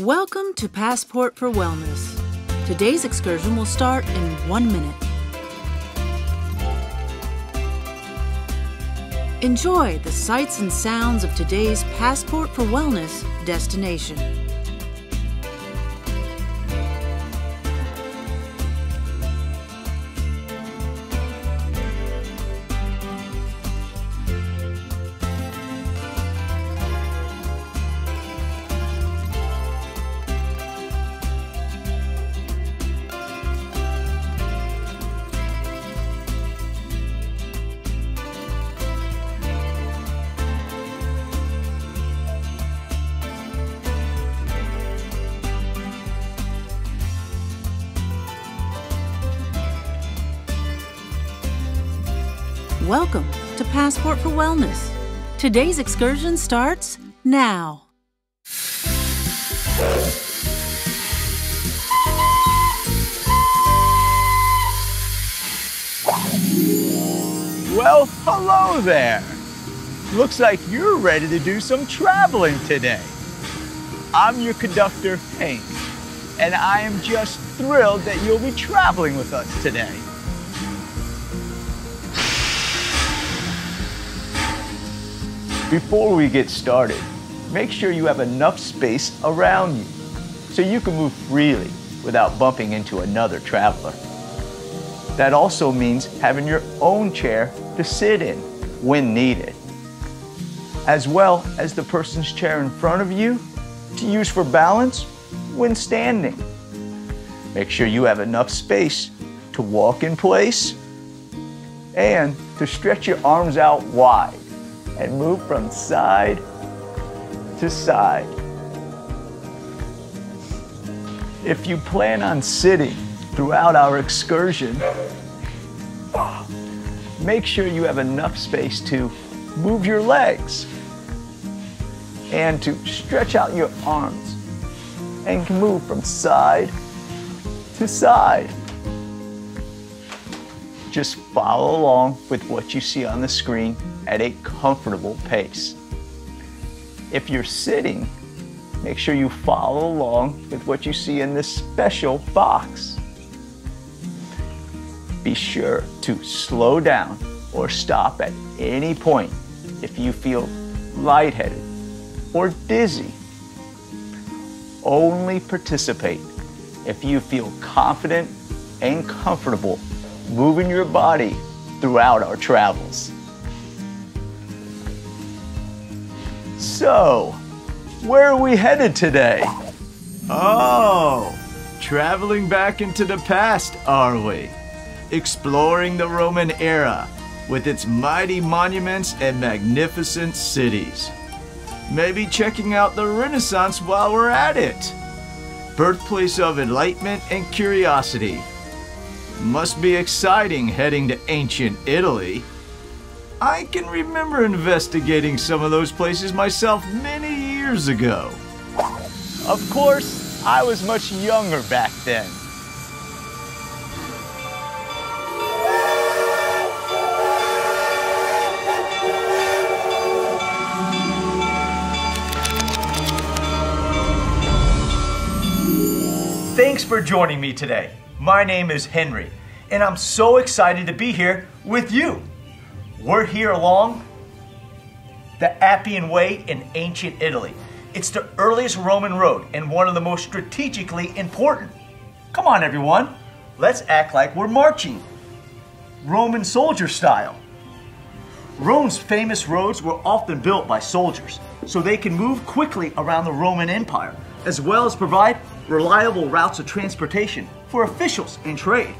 Welcome to Passport for Wellness. Today's excursion will start in one minute. Enjoy the sights and sounds of today's Passport for Wellness destination. Welcome to Passport for Wellness. Today's excursion starts now. Well, hello there. Looks like you're ready to do some traveling today. I'm your conductor, Hank, and I am just thrilled that you'll be traveling with us today. Before we get started, make sure you have enough space around you so you can move freely without bumping into another traveler. That also means having your own chair to sit in when needed, as well as the person's chair in front of you to use for balance when standing. Make sure you have enough space to walk in place and to stretch your arms out wide and move from side to side. If you plan on sitting throughout our excursion, make sure you have enough space to move your legs and to stretch out your arms and move from side to side. Just follow along with what you see on the screen at a comfortable pace. If you're sitting, make sure you follow along with what you see in this special box. Be sure to slow down or stop at any point if you feel lightheaded or dizzy. Only participate if you feel confident and comfortable moving your body throughout our travels. So, where are we headed today? Oh, traveling back into the past, are we? Exploring the Roman era with its mighty monuments and magnificent cities. Maybe checking out the Renaissance while we're at it. Birthplace of enlightenment and curiosity. Must be exciting heading to ancient Italy. I can remember investigating some of those places myself many years ago. Of course, I was much younger back then. Thanks for joining me today. My name is Henry, and I'm so excited to be here with you. We're here along the Appian Way in ancient Italy. It's the earliest Roman road and one of the most strategically important. Come on, everyone. Let's act like we're marching. Roman soldier style. Rome's famous roads were often built by soldiers so they can move quickly around the Roman Empire, as well as provide reliable routes of transportation for officials and trade.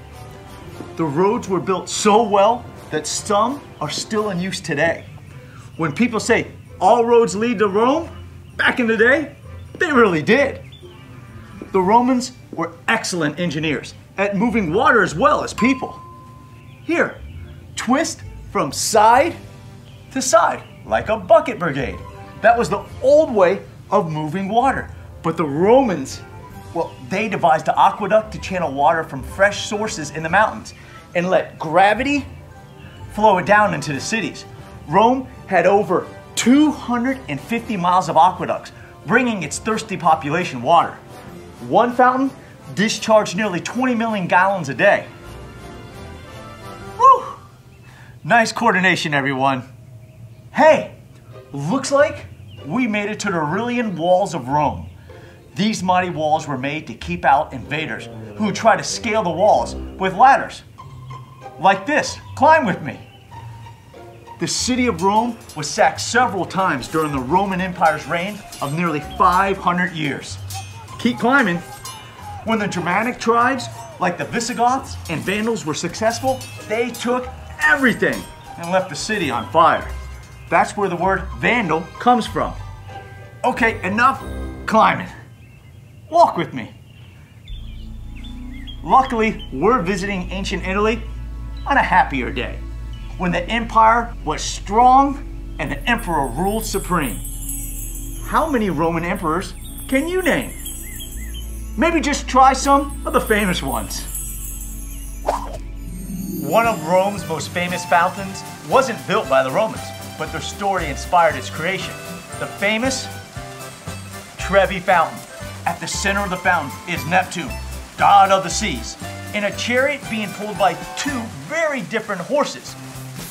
The roads were built so well that some are still in use today. When people say all roads lead to Rome, back in the day, they really did. The Romans were excellent engineers at moving water as well as people. Here, twist from side to side like a bucket brigade. That was the old way of moving water. But the Romans, well, they devised an aqueduct to channel water from fresh sources in the mountains and let gravity flow it down into the cities. Rome had over 250 miles of aqueducts, bringing its thirsty population water. One fountain discharged nearly 20 million gallons a day. Whew! Nice coordination, everyone. Hey, looks like we made it to the Aurelian Walls of Rome. These mighty walls were made to keep out invaders who try to scale the walls with ladders. Like this, climb with me. The city of Rome was sacked several times during the Roman Empire's reign of nearly 500 years. Keep climbing. When the Germanic tribes, like the Visigoths and Vandals, were successful, they took everything and left the city on fire. That's where the word Vandal comes from. Okay, enough climbing. Walk with me. Luckily, we're visiting ancient Italy on a happier day when the empire was strong and the emperor ruled supreme. How many Roman emperors can you name? Maybe just try some of the famous ones. One of Rome's most famous fountains wasn't built by the Romans, but their story inspired its creation. The famous Trevi Fountain. At the center of the fountain is Neptune, god of the seas, in a chariot being pulled by two very different horses.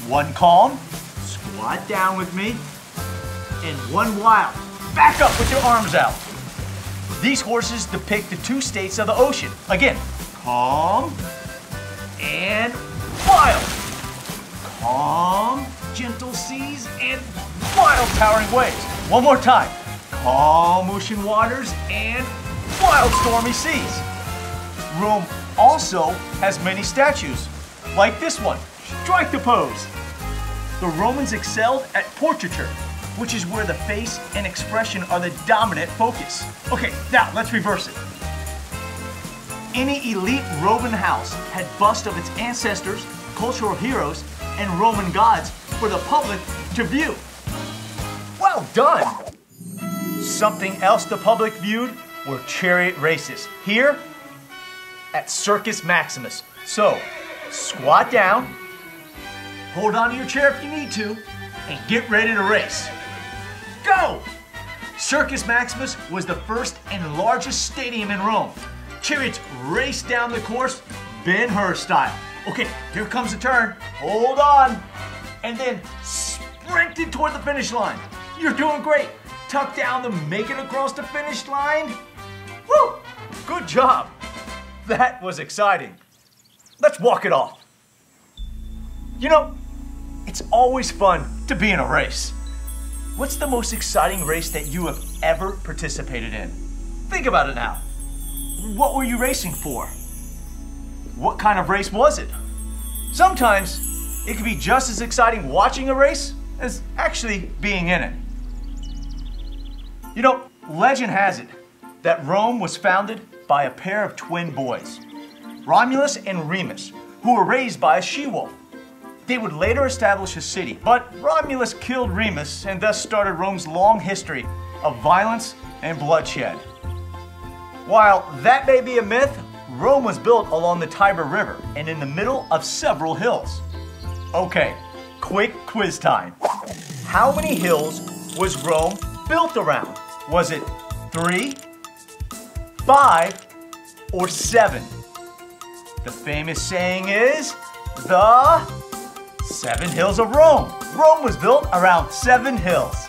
One calm, squat down with me, and one wild, back up with your arms out. These horses depict the two states of the ocean. Again, calm and wild. Calm, gentle seas, and wild towering waves. One more time. Calm ocean waters and wild stormy seas. Rome also has many statues, like this one. Strike the pose. The Romans excelled at portraiture, which is where the face and expression are the dominant focus. Okay, now let's reverse it. Any elite Roman house had busts of its ancestors, cultural heroes, and Roman gods for the public to view. Well done! Something else the public viewed were chariot races. Here at Circus Maximus. So, squat down, hold on to your chair if you need to, and get ready to race. Go! Circus Maximus was the first and largest stadium in Rome. Chariots raced down the course, Ben Hur style. Okay, here comes the turn. Hold on. And then sprinted toward the finish line. You're doing great. Tuck down to make it across the finish line. Woo! Good job. That was exciting. Let's walk it off. You know, it's always fun to be in a race. What's the most exciting race that you have ever participated in? Think about it now. What were you racing for? What kind of race was it? Sometimes it can be just as exciting watching a race as actually being in it. You know, legend has it that Rome was founded by a pair of twin boys, Romulus and Remus, who were raised by a she-wolf. They would later establish a city, but Romulus killed Remus and thus started Rome's long history of violence and bloodshed. While that may be a myth, Rome was built along the Tiber River and in the middle of several hills. Okay, quick quiz time. How many hills was Rome built around? Was it three, five, or seven? The famous saying is the seven hills of Rome. Rome was built around seven hills.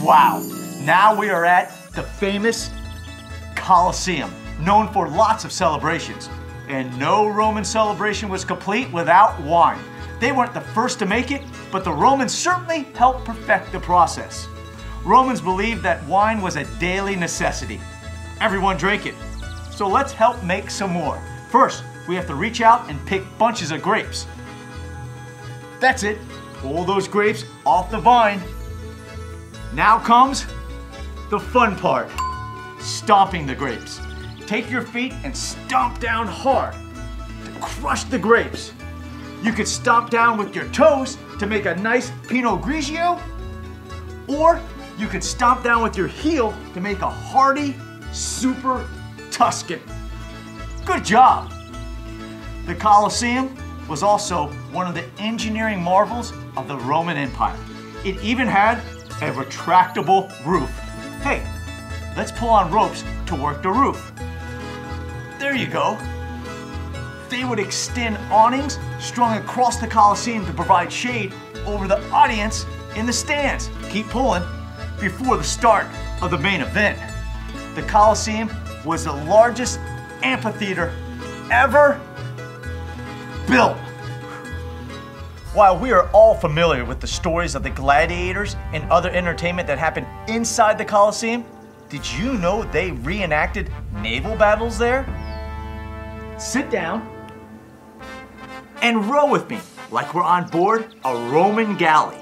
Wow, now we are at the famous Colosseum, known for lots of celebrations. And no Roman celebration was complete without wine. They weren't the first to make it, but the Romans certainly helped perfect the process. Romans believed that wine was a daily necessity. Everyone drank it. So let's help make some more. First, we have to reach out and pick bunches of grapes. That's it. Pull those grapes off the vine. Now comes the fun part stomping the grapes. Take your feet and stomp down hard to crush the grapes. You could stomp down with your toes to make a nice Pinot Grigio, or you could stomp down with your heel to make a hearty, super Tuscan. Good job! The Colosseum was also one of the engineering marvels of the Roman Empire. It even had a retractable roof. hey, let's pull on ropes to work the roof. There you go. They would extend awnings strung across the Coliseum to provide shade over the audience in the stands. Keep pulling before the start of the main event. The Coliseum was the largest amphitheater ever built. While we are all familiar with the stories of the gladiators and other entertainment that happened inside the Coliseum, did you know they reenacted naval battles there? Sit down and row with me like we're on board a Roman galley.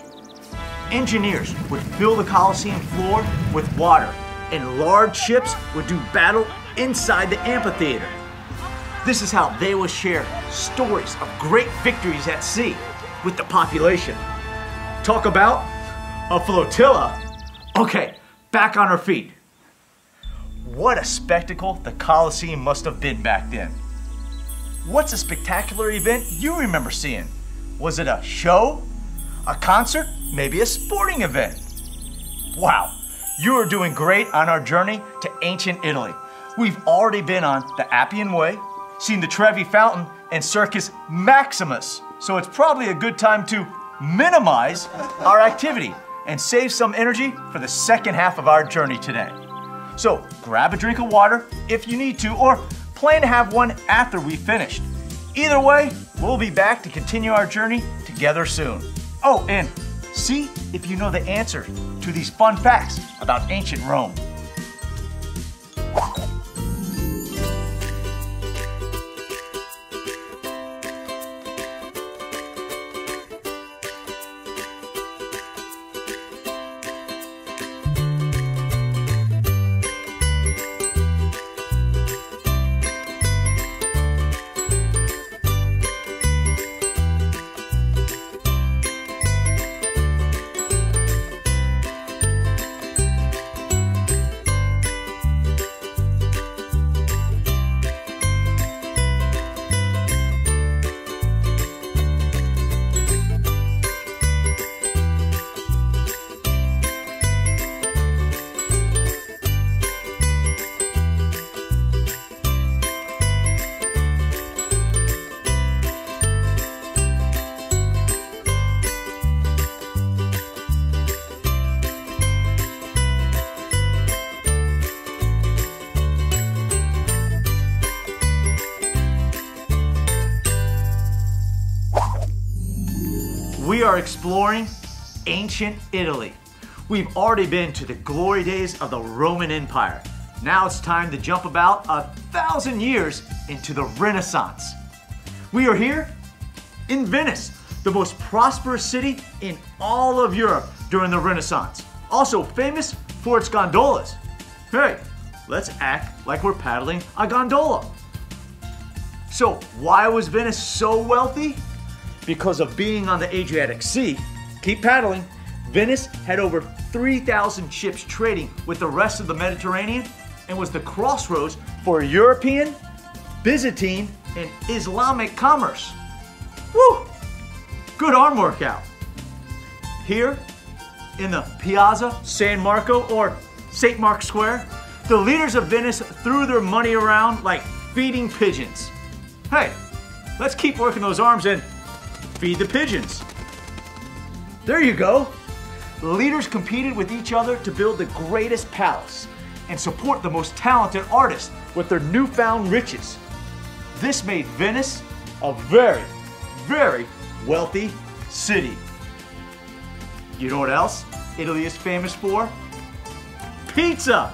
Engineers would fill the Coliseum floor with water, and large ships would do battle inside the amphitheater. This is how they will share stories of great victories at sea with the population. Talk about a flotilla. Okay, back on our feet. What a spectacle the Colosseum must have been back then. What's a spectacular event you remember seeing? Was it a show? A concert? Maybe a sporting event? Wow, you are doing great on our journey to ancient Italy. We've already been on the Appian Way, seen the Trevi Fountain, and Circus Maximus. So it's probably a good time to minimize our activity and save some energy for the second half of our journey today. So grab a drink of water if you need to, or plan to have one after we finished. Either way, we'll be back to continue our journey together soon. Oh, and see if you know the answer to these fun facts about ancient Rome. Are exploring ancient Italy. We've already been to the glory days of the Roman Empire. Now it's time to jump about a thousand years into the Renaissance. We are here in Venice, the most prosperous city in all of Europe during the Renaissance. Also famous for its gondolas. Hey, let's act like we're paddling a gondola. So, why was Venice so wealthy? Because of being on the Adriatic Sea, keep paddling, Venice had over 3,000 ships trading with the rest of the Mediterranean and was the crossroads for European, Byzantine, and Islamic commerce. Woo! Good arm workout. Here in the Piazza San Marco or St. Mark's Square, the leaders of Venice threw their money around like feeding pigeons. Hey, let's keep working those arms and feed the pigeons. There you go. The leaders competed with each other to build the greatest palace and support the most talented artists with their newfound riches. This made Venice a very, very wealthy city. You know what else Italy is famous for? Pizza!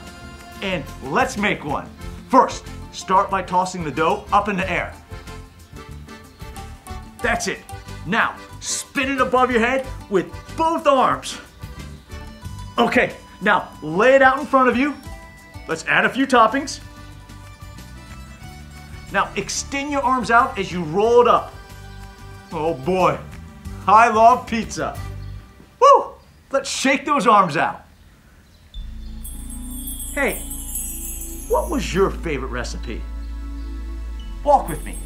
And let's make one. First, start by tossing the dough up in the air. That's it. Now, spin it above your head with both arms. Okay, now lay it out in front of you. Let's add a few toppings. Now extend your arms out as you roll it up. Oh boy, I love pizza. Woo! Let's shake those arms out. Hey, what was your favorite recipe? Walk with me.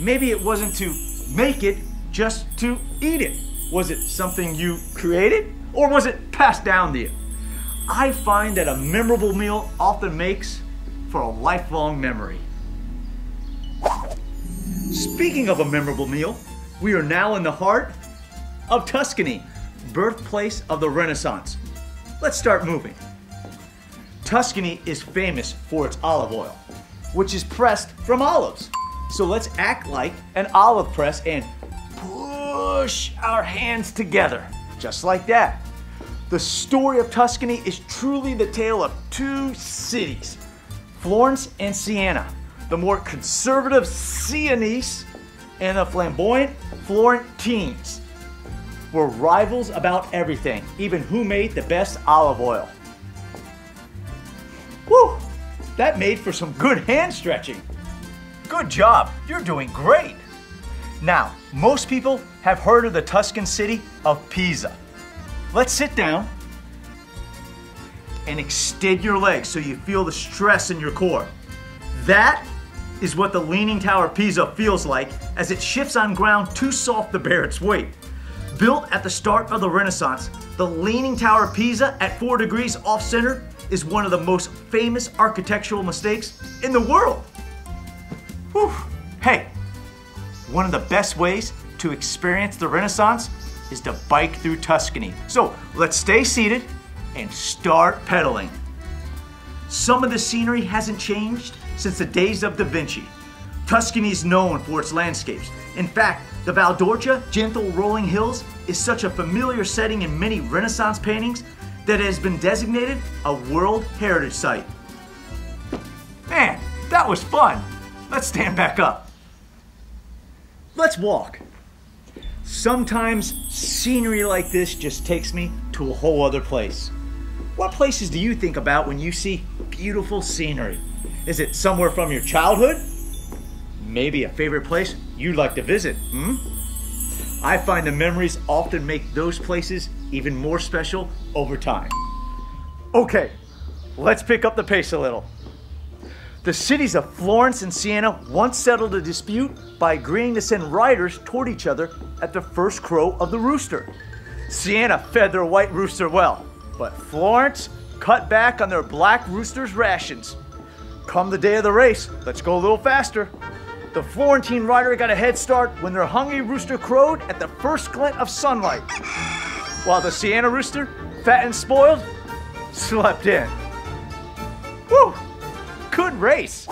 Maybe it wasn't to make it, just to eat it. Was it something you created or was it passed down to you? I find that a memorable meal often makes for a lifelong memory. Speaking of a memorable meal, we are now in the heart of Tuscany, birthplace of the Renaissance. Let's start moving. Tuscany is famous for its olive oil, which is pressed from olives. So let's act like an olive press and push our hands together, just like that. The story of Tuscany is truly the tale of two cities, Florence and Siena, the more conservative Sienese and the flamboyant Florentines were rivals about everything, even who made the best olive oil. Whew, that made for some good hand stretching. Good job, you're doing great. Now, most people have heard of the Tuscan city of Pisa. Let's sit down and extend your legs so you feel the stress in your core. That is what the Leaning Tower of Pisa feels like as it shifts on ground too soft to bear its weight. Built at the start of the Renaissance, the Leaning Tower of Pisa at 4 degrees off center is one of the most famous architectural mistakes in the world. Whew. Hey, one of the best ways to experience the Renaissance is to bike through Tuscany. So let's stay seated and start pedaling. Some of the scenery hasn't changed since the days of Da Vinci. Tuscany is known for its landscapes. In fact, the Val d'Orcia, gentle rolling hills, is such a familiar setting in many Renaissance paintings that it has been designated a World Heritage Site. Man, that was fun. Let's stand back up. Let's walk. Sometimes scenery like this just takes me to a whole other place. What places do you think about when you see beautiful scenery? Is it somewhere from your childhood? Maybe a favorite place you'd like to visit, hmm? I find the memories often make those places even more special over time. Okay, let's pick up the pace a little. The cities of Florence and Siena once settled a dispute by agreeing to send riders toward each other at the first crow of the rooster. Siena fed their white rooster well, but Florence cut back on their black rooster's rations. Come the day of the race, let's go a little faster. The Florentine rider got a head start when their hungry rooster crowed at the first glint of sunlight, while the Siena rooster, fat and spoiled, slept in. Whew! Good race!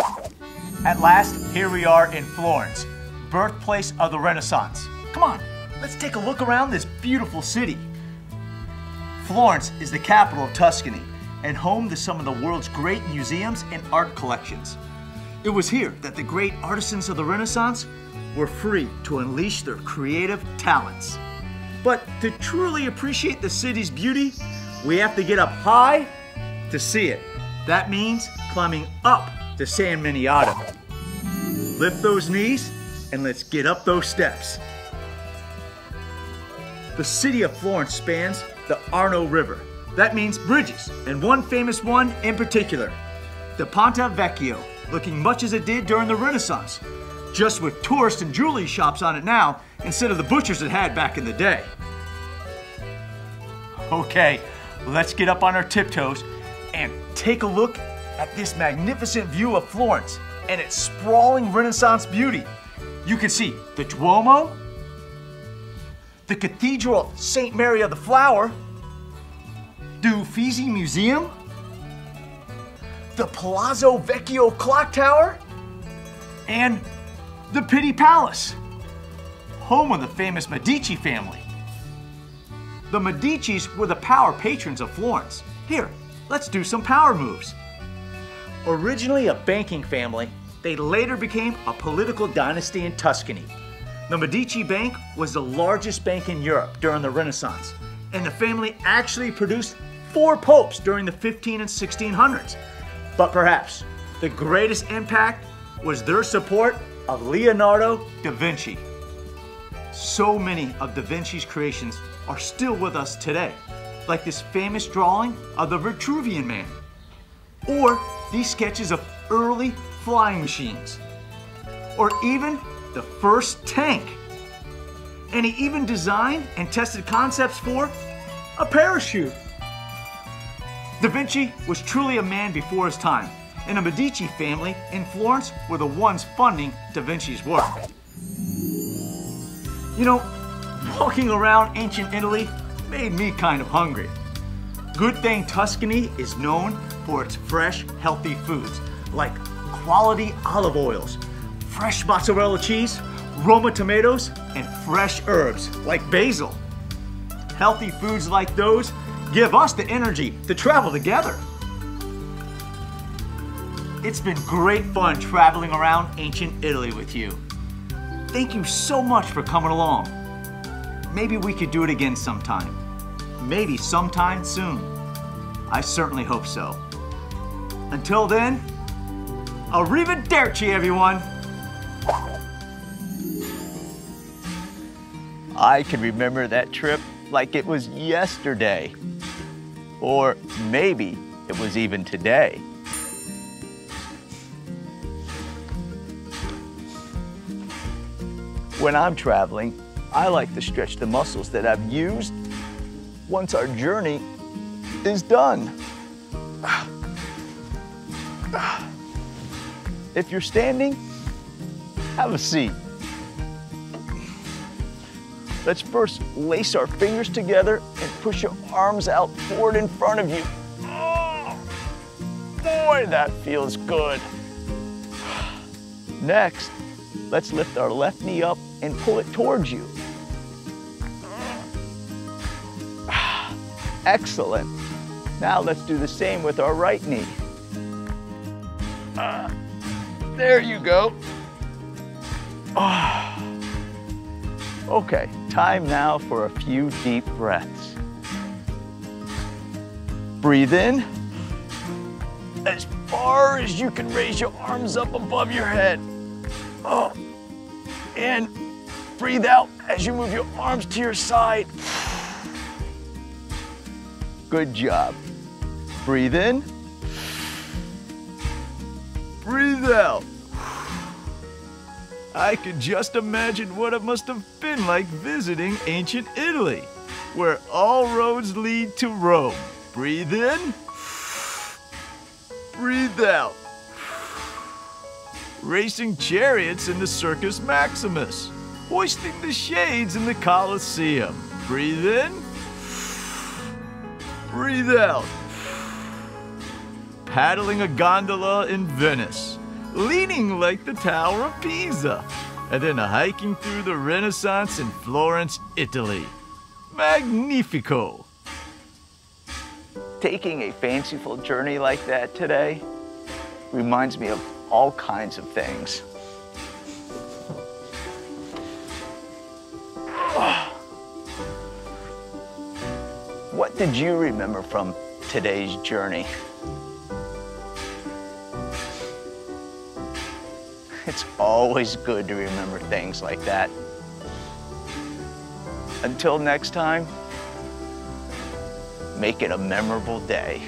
At last, here we are in Florence, birthplace of the Renaissance. Come on, let's take a look around this beautiful city. Florence is the capital of Tuscany and home to some of the world's great museums and art collections. It was here that the great artisans of the Renaissance were free to unleash their creative talents. But to truly appreciate the city's beauty, we have to get up high to see it. That means climbing up to San Miniato. Lift those knees and let's get up those steps. The city of Florence spans the Arno River. That means bridges, and one famous one in particular, the Ponte Vecchio, looking much as it did during the Renaissance, just with tourist and jewelry shops on it now instead of the butchers it had back in the day. Okay, let's get up on our tiptoes and take a look at this magnificent view of Florence and its sprawling Renaissance beauty. You can see the Duomo, the Cathedral of St. Mary of the Flower, the Uffizi Museum, the Palazzo Vecchio Clock Tower, and the Pitti Palace, home of the famous Medici family. The Medicis were the power patrons of Florence. Here, let's do some power moves. Originally a banking family, they later became a political dynasty in Tuscany. The Medici Bank was the largest bank in Europe during the Renaissance, and the family actually produced four popes during the 15 and 1600s. But perhaps the greatest impact was their support of Leonardo da Vinci. So many of da Vinci's creations are still with us today, like this famous drawing of the Vitruvian Man, or these sketches of early flying machines, or even the first tank. And he even designed and tested concepts for a parachute. Da Vinci was truly a man before his time, and the Medici family in Florence were the ones funding Da Vinci's work. You know, walking around ancient Italy made me kind of hungry. Good thing Tuscany is known for its fresh, healthy foods like quality olive oils, fresh mozzarella cheese, Roma tomatoes, and fresh herbs like basil. Healthy foods like those give us the energy to travel together. It's been great fun traveling around ancient Italy with you. Thank you so much for coming along. Maybe we could do it again sometime. Maybe sometime soon. I certainly hope so. Until then, arrivederci, everyone. I can remember that trip like it was yesterday. Or maybe it was even today. When I'm traveling, I like to stretch the muscles that I've used once our journey is done. If you're standing, have a seat. Let's first lace our fingers together and push your arms out forward in front of you. Oh, boy, that feels good. Next, let's lift our left knee up and pull it towards you. Excellent. Now let's do the same with our right knee. Uh, there you go. Oh. Okay, time now for a few deep breaths. Breathe in as far as you can raise your arms up above your head. Oh. And breathe out as you move your arms to your side. Good job. Breathe in. Breathe out. I could just imagine what it must have been like visiting ancient Italy, where all roads lead to Rome. Breathe in. Breathe out. Racing chariots in the Circus Maximus. Hoisting the shades in the Colosseum. Breathe in. Breathe out. Paddling a gondola in Venice leaning like the Tower of Pisa, and then hiking through the Renaissance in Florence, Italy. Magnifico! Taking a fanciful journey like that today reminds me of all kinds of things. What did you remember from today's journey? It's always good to remember things like that. Until next time, make it a memorable day.